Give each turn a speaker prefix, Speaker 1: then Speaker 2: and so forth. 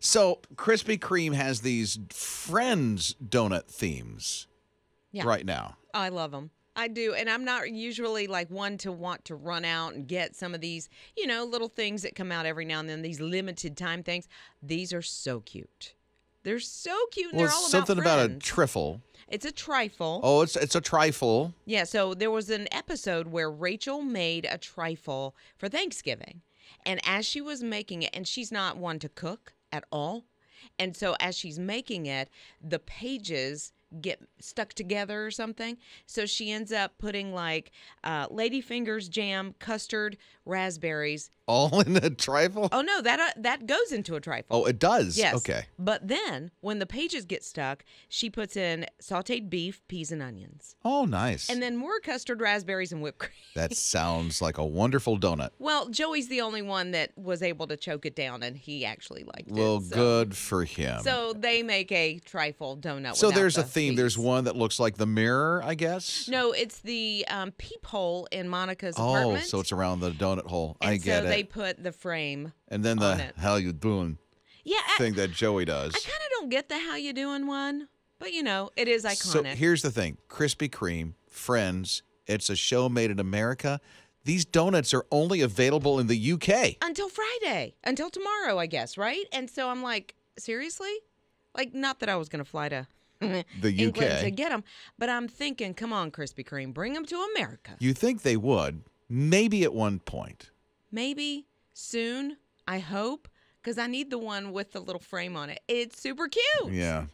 Speaker 1: So Krispy Kreme has these Friends donut themes
Speaker 2: Yeah.
Speaker 1: right now.
Speaker 2: I love them. I do. And I'm not usually like one to want to run out and get some of these, you know, little things that come out every now and then, these limited time things. These are so cute. They're so cute.
Speaker 1: Well,
Speaker 2: they're all
Speaker 1: it's something
Speaker 2: about,
Speaker 1: about a trifle.
Speaker 2: It's a trifle.
Speaker 1: Oh, it's it's a trifle.
Speaker 2: Yeah, so there was an episode where Rachel made a trifle for Thanksgiving. And as she was making it, and she's not one to cook at all. And so as she's making it, the pages get stuck together or something. So she ends up putting like uh, ladyfingers jam, custard, raspberries.
Speaker 1: All in a trifle.
Speaker 2: Oh no, that uh, that goes into a trifle.
Speaker 1: Oh, it does.
Speaker 2: Yes.
Speaker 1: Okay.
Speaker 2: But then when the pages get stuck, she puts in sauteed beef, peas, and onions.
Speaker 1: Oh, nice.
Speaker 2: And then more custard, raspberries, and whipped cream.
Speaker 1: that sounds like a wonderful donut.
Speaker 2: Well, Joey's the only one that was able to choke it down, and he actually liked
Speaker 1: Well,
Speaker 2: it. so-
Speaker 1: good for him.
Speaker 2: So they make a trifle donut.
Speaker 1: So there's a
Speaker 2: the
Speaker 1: theme. There's one that looks like the mirror, I guess.
Speaker 2: No, it's the um, peephole in Monica's
Speaker 1: Oh,
Speaker 2: apartment.
Speaker 1: so it's around the donut hole.
Speaker 2: and
Speaker 1: I get
Speaker 2: so
Speaker 1: it.
Speaker 2: They put the frame.
Speaker 1: and then the
Speaker 2: it.
Speaker 1: how you doing
Speaker 2: Yeah, I,
Speaker 1: thing that Joey does.
Speaker 2: I kind of don't get the how you doing one, but you know, it is iconic.
Speaker 1: So here's the thing: Krispy Kreme, Friends. It's a show made in America. These donuts are only available in the UK.
Speaker 2: until Friday, until tomorrow, I guess, right? And so I'm like, seriously? Like, not that I was going to fly to
Speaker 1: The
Speaker 2: England
Speaker 1: UK.
Speaker 2: to get them, but I'm thinking, come on, Krispy Kreme, bring them to America.
Speaker 1: You think they would? Maybe at one point.
Speaker 2: Maybe soon, I hope, because I need the one with the little frame on it. It's super cute.
Speaker 1: Yeah.